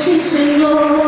是谁落？